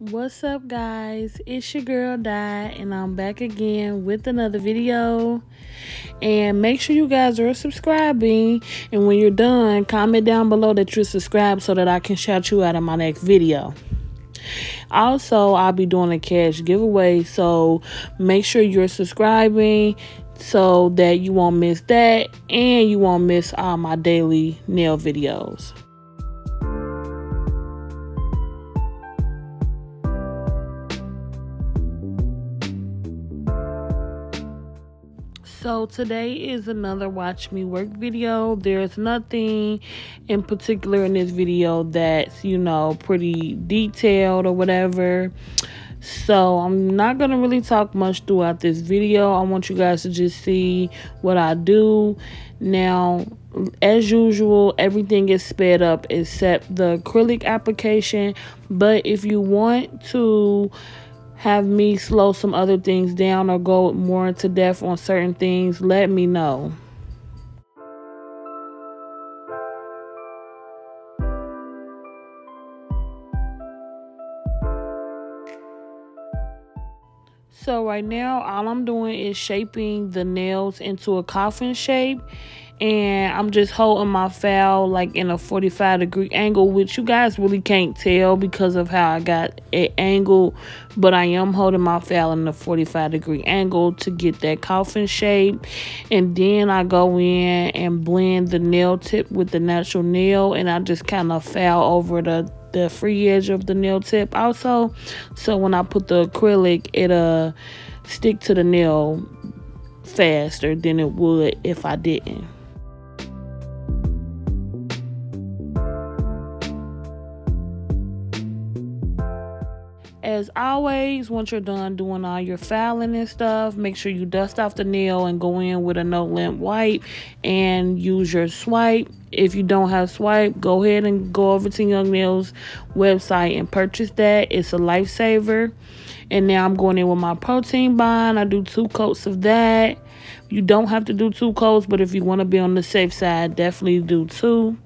What's up, guys? It's your girl Di, and I'm back again with another video. And make sure you guys are subscribing. And when you're done, comment down below that you're subscribed so that I can shout you out in my next video. Also, I'll be doing a cash giveaway, so make sure you're subscribing so that you won't miss that and you won't miss all my daily nail videos. So today is another watch me work video. There's nothing in particular in this video that's, you know, pretty detailed or whatever. So I'm not going to really talk much throughout this video. I want you guys to just see what I do. Now, as usual, everything is sped up except the acrylic application. But if you want to have me slow some other things down or go more into depth on certain things, let me know. So right now, all I'm doing is shaping the nails into a coffin shape and I'm just holding my file like in a 45 degree angle, which you guys really can't tell because of how I got it angled, but I am holding my file in a 45 degree angle to get that coffin shape. And then I go in and blend the nail tip with the natural nail, and I just kind of file over the the free edge of the nail tip also so when I put the acrylic it'll uh, stick to the nail faster than it would if I didn't. As always, once you're done doing all your filing and stuff, make sure you dust off the nail and go in with a no lint wipe and use your swipe. If you don't have swipe, go ahead and go over to Young Nails website and purchase that. It's a lifesaver. And now I'm going in with my protein bond. I do two coats of that. You don't have to do two coats, but if you want to be on the safe side, definitely do two.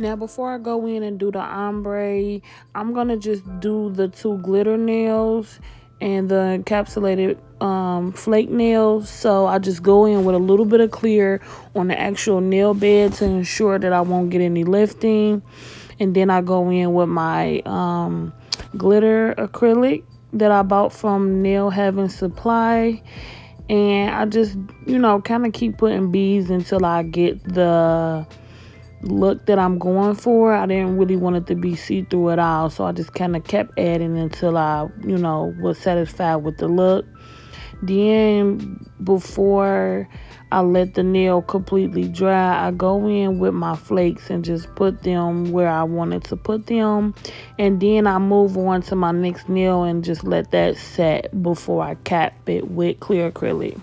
Now, before I go in and do the ombre, I'm going to just do the two glitter nails and the encapsulated um, flake nails. So I just go in with a little bit of clear on the actual nail bed to ensure that I won't get any lifting. And then I go in with my um, glitter acrylic that I bought from Nail Heaven Supply. And I just, you know, kind of keep putting beads until I get the look that I'm going for. I didn't really want it to be see-through at all. So I just kind of kept adding until I, you know, was satisfied with the look. Then before I let the nail completely dry, I go in with my flakes and just put them where I wanted to put them. And then I move on to my next nail and just let that set before I cap it with clear acrylic.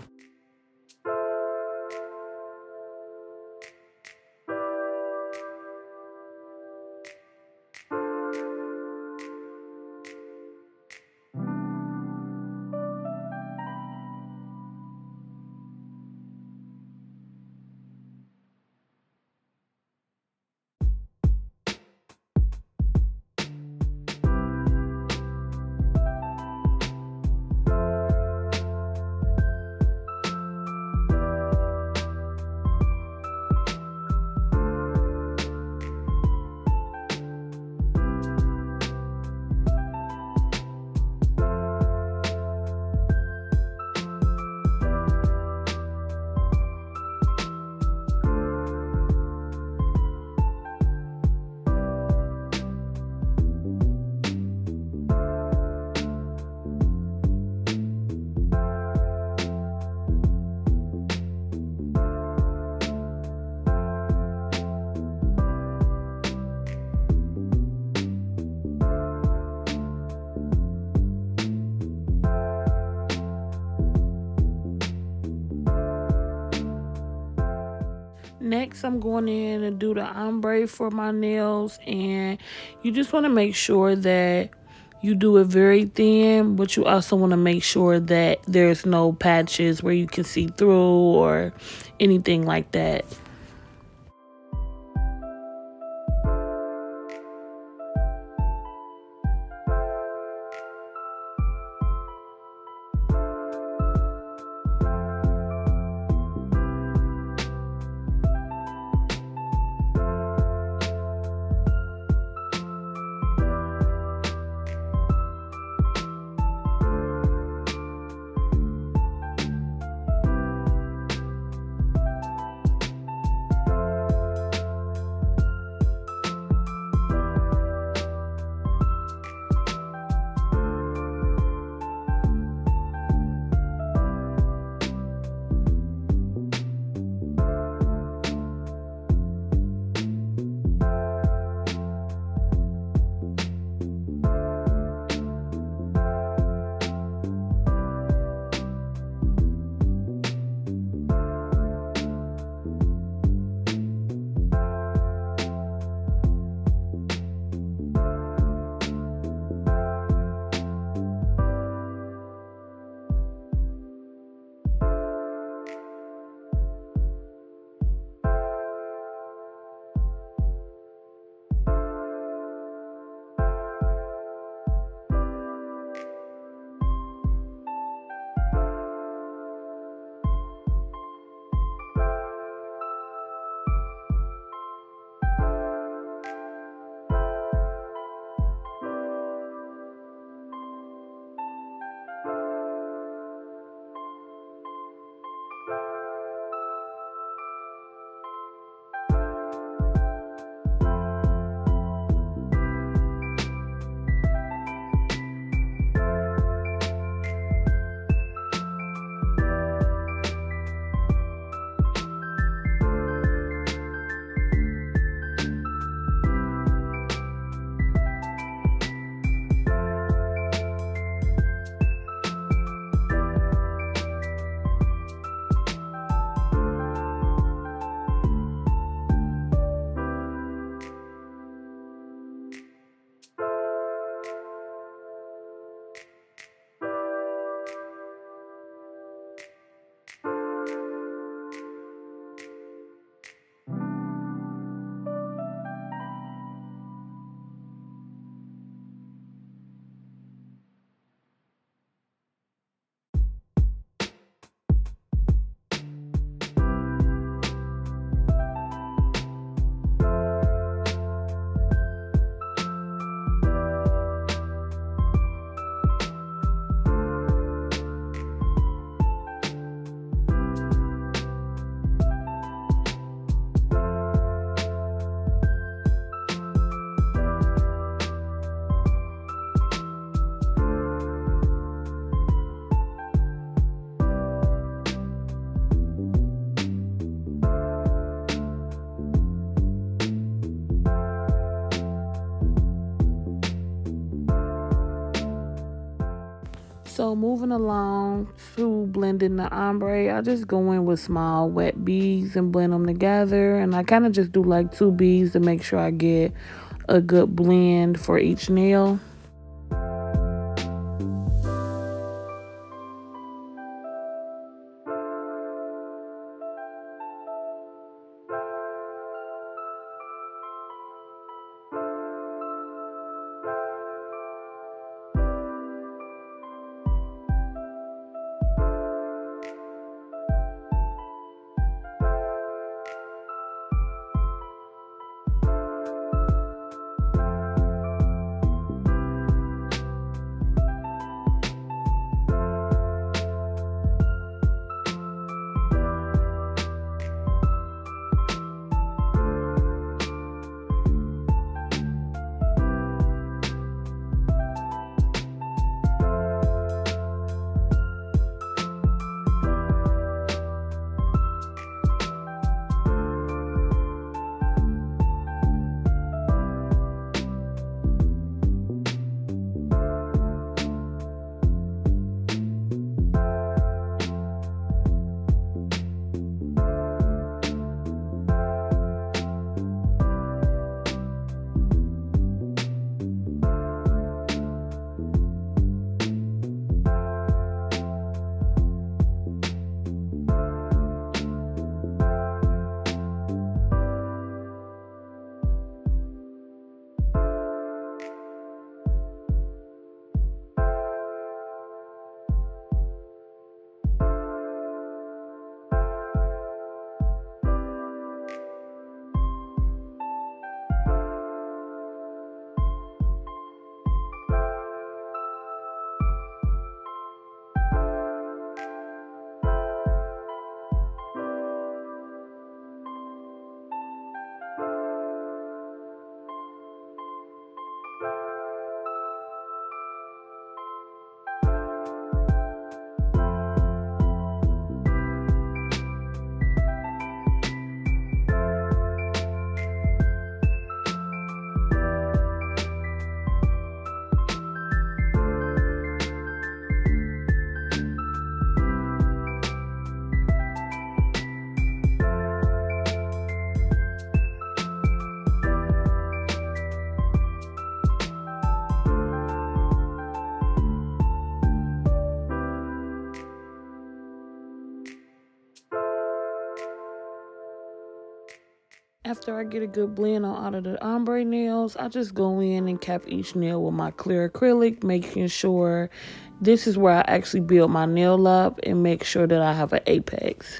I'm going in and do the ombre for my nails. And you just want to make sure that you do it very thin, but you also want to make sure that there's no patches where you can see through or anything like that. Moving along to blending the ombre, I just go in with small wet beads and blend them together. And I kind of just do like two beads to make sure I get a good blend for each nail. After I get a good blend on out of the ombre nails, I just go in and cap each nail with my clear acrylic, making sure this is where I actually build my nail up and make sure that I have an apex.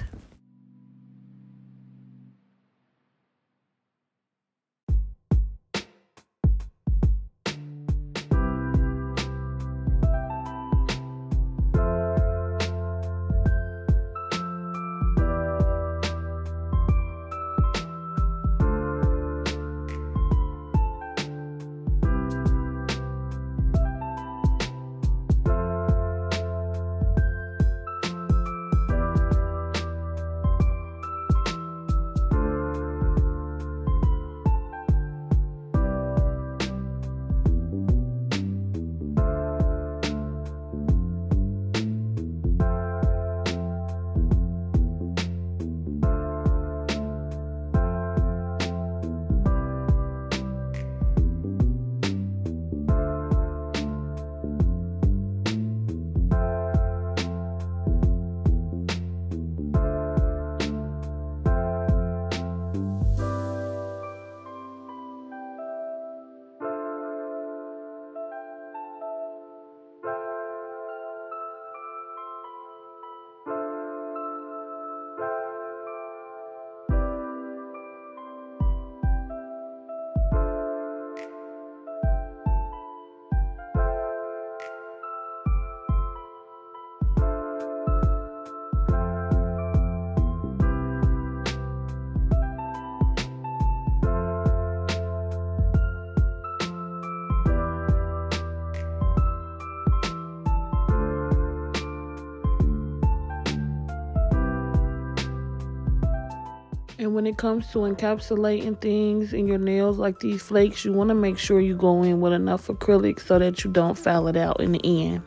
When it comes to encapsulating things in your nails like these flakes, you want to make sure you go in with enough acrylic so that you don't foul it out in the end.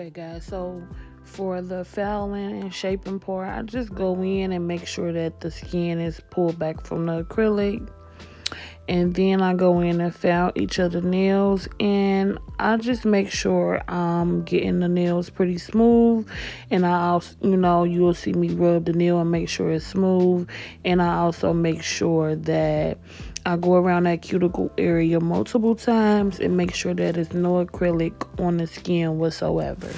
Okay, guys, so for the fouling and shaping part, I just go in and make sure that the skin is pulled back from the acrylic. And then I go in and foul each of the nails and I just make sure I'm getting the nails pretty smooth. And I also, you know, you'll see me rub the nail and make sure it's smooth. And I also make sure that I go around that cuticle area multiple times and make sure that there's no acrylic on the skin whatsoever.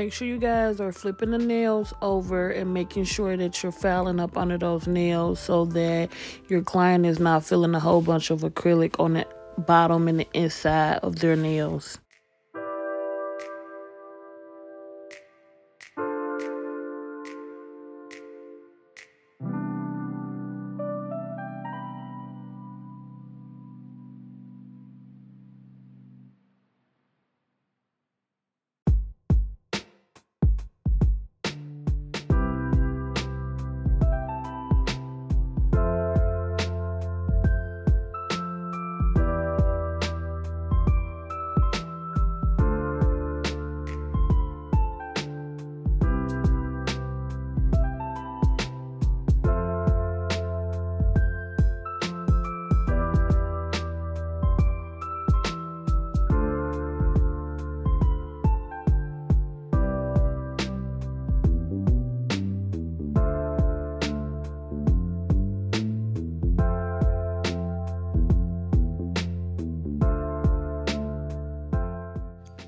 Make sure you guys are flipping the nails over and making sure that you're filing up under those nails so that your client is not feeling a whole bunch of acrylic on the bottom and the inside of their nails.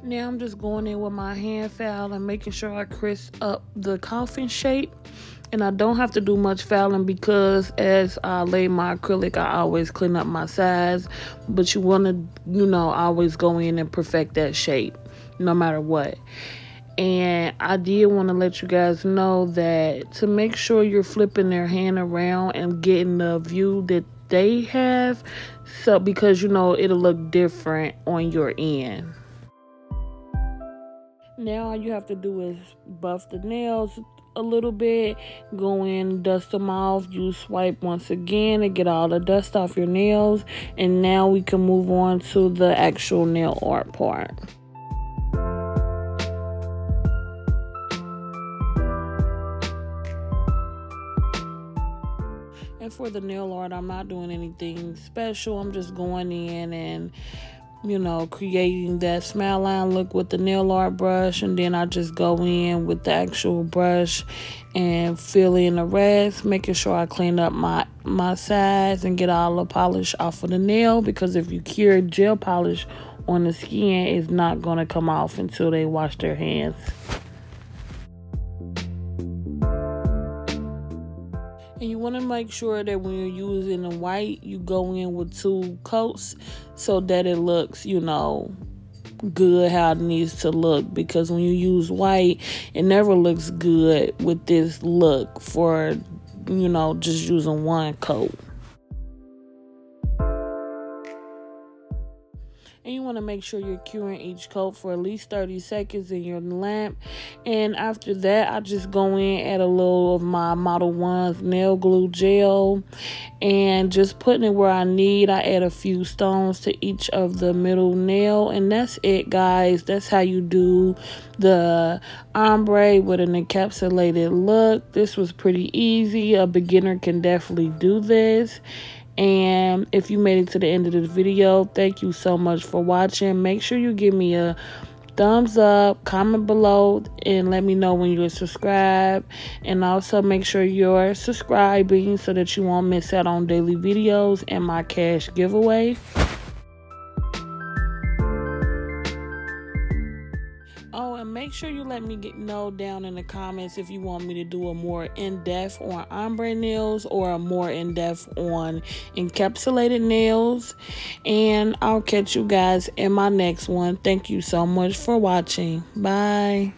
Now I'm just going in with my hand file and making sure I crisp up the coffin shape. And I don't have to do much filing because as I lay my acrylic, I always clean up my sides. But you want to, you know, always go in and perfect that shape no matter what. And I did want to let you guys know that to make sure you're flipping their hand around and getting the view that they have. So because, you know, it'll look different on your end. Now all you have to do is buff the nails a little bit, go in, dust them off, you swipe once again to get all the dust off your nails, and now we can move on to the actual nail art part. And for the nail art, I'm not doing anything special. I'm just going in and you know, creating that smile line look with the nail art brush. And then I just go in with the actual brush and fill in the rest, making sure I clean up my, my sides and get all the polish off of the nail. Because if you cure gel polish on the skin, it's not going to come off until they wash their hands. And you want to make sure that when you're using the white, you go in with two coats so that it looks, you know, good how it needs to look. Because when you use white, it never looks good with this look for, you know, just using one coat. Want to make sure you're curing each coat for at least 30 seconds in your lamp. And after that i just go in add a little of my Modelones nail glue gel and just putting it where i need. I add a few stones to each of the middle nail and that's it guys. That's how you do the ombre with an encapsulated look. This was pretty easy. A beginner can definitely do this and if you made it to the end of this video, thank you so much for watching. Make sure you give me a thumbs up, comment below, and let me know when you're subscribed. And also make sure you're subscribing so that you won't miss out on daily videos and my cash giveaway. Make sure you let me get know down in the comments if you want me to do a more in-depth on ombre nails or a more in-depth on encapsulated nails. And i'll catch you guys in my next one. Thank you so much for watching. Bye